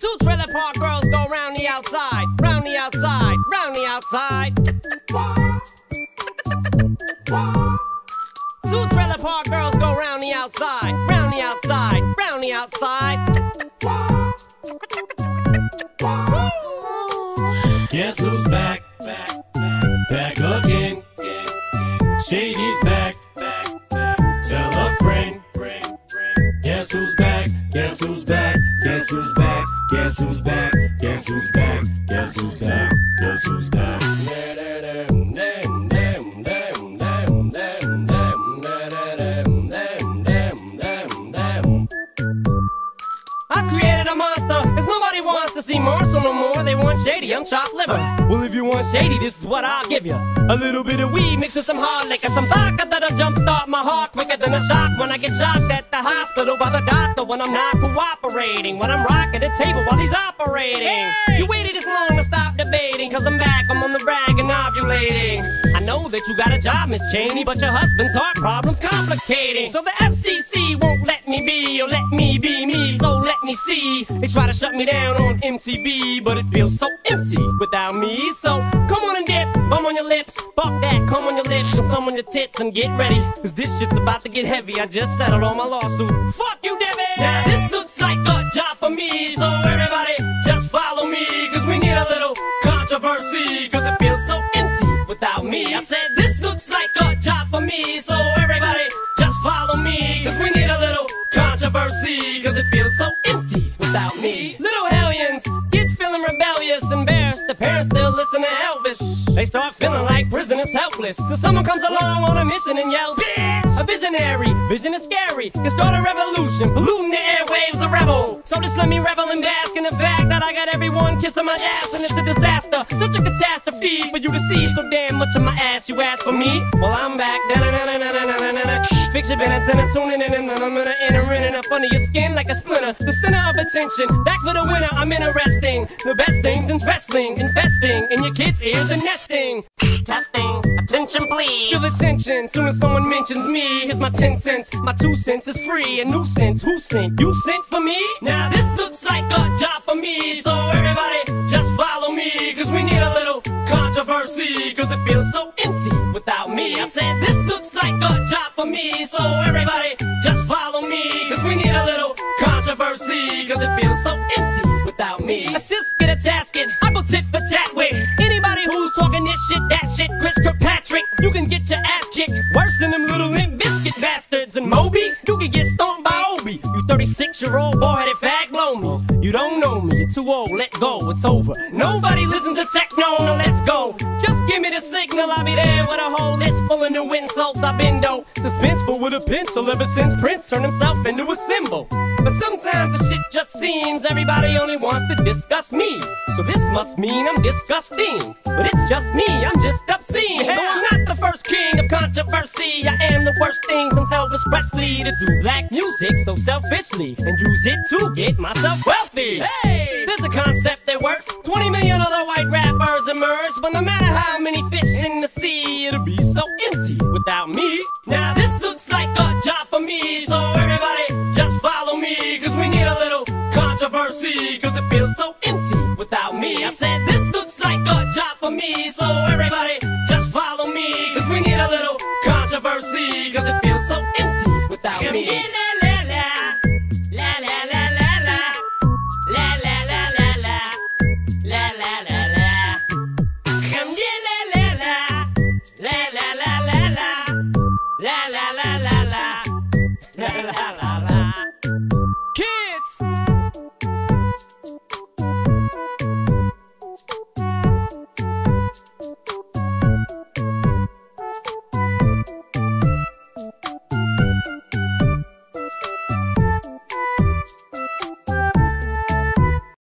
Two trailer park girls go round the outside, round the outside, round the outside. Two trailer park girls go round the outside, round the outside, round the outside. Guess who's back? Shady, I'm chopped liver. Well, if you want shady, this is what I'll give you. A little bit of weed mixed with some hard liquor, some vodka that'll jumpstart my heart quicker than a shock when I get shocked at the hospital by the doctor when I'm not cooperating. When I'm rocking the table while he's operating. You waited this long to stop debating, cause I'm back, I'm on the rag and ovulating. I know that you got a job, Miss Cheney, but your husband's heart problem's complicating. So the FCC won't me be, or let me be me, so let me see. They try to shut me down on MTV, but it feels so empty without me. So come on and dip, bum on your lips, fuck that, come on your lips, and some on your tits, and get ready. Cause this shit's about to get heavy. I just settled on my lawsuit. Fuck you, Debbie! Now this looks like a job for me, so everybody just follow me, cause we need a little controversy, cause it feels so empty without me. I said controversy, cause it feels so empty without me. Little hellions, kids feeling rebellious, embarrassed, the parents still listen to Elvis. They start feeling like prisoners helpless, till someone comes along on a mission and yells, Bitch! A visionary, vision is scary, can start a revolution, polluting the airwaves, a rebel. So just let me revel and bask in the fact that I got everyone kissing my ass, and it's a disaster, such a catastrophe for you to see so damn much of my ass. You ask for me? Well, I'm back. Fix your minutes and tuning in, and I'm gonna enter in and up under your skin like a splinter. The center of attention, back for the winner. I'm interesting. The best things in wrestling, infesting in your kids' ears and nesting. Testing, attention please. Feel attention soon as someone mentions me. Here's my 10 cents, my 2 cents is free. A nuisance, who sent? You sent for me? Now this looks like a job for me. So everybody just follow me. Cause we need a little controversy. Cause it feels so empty without me. I said this looks like a job for me. So everybody just follow me. Cause we need a little controversy. Cause it feels so me. Just get a tasket. I go tit for tat with anybody who's talking this shit, that shit. Chris Kirkpatrick, you can get your ass kicked worse than them little Limp Bizkit bastards. And Moby, you can get. You 36 year old boy had headed fag blow me. You don't know me, you're too old, let go, it's over. Nobody listen to techno, no let's go. Just give me the signal, I'll be there with a whole list full of new insults. I've been though suspenseful with a pencil ever since Prince turned himself into a symbol. But sometimes the shit just seems everybody only wants to discuss me. So this must mean I'm disgusting. But it's just me, I'm just obscene. Though I'm not the first king of controversy, I am the worst thing since Elvis Presley to do black music so selfishly and use it to get myself wealthy. Hey, there's a concept that works. 20 million other white rappers emerge, but no matter how many fish in the sea, it'll be so empty without me. Now this looks like a job for me, so everybody just follow me, cause we need a little controversy, cause it feels so empty without me. I said this looks like a job for me, so everybody just follow me, cause we need a little controversy, cause it feels so empty without me.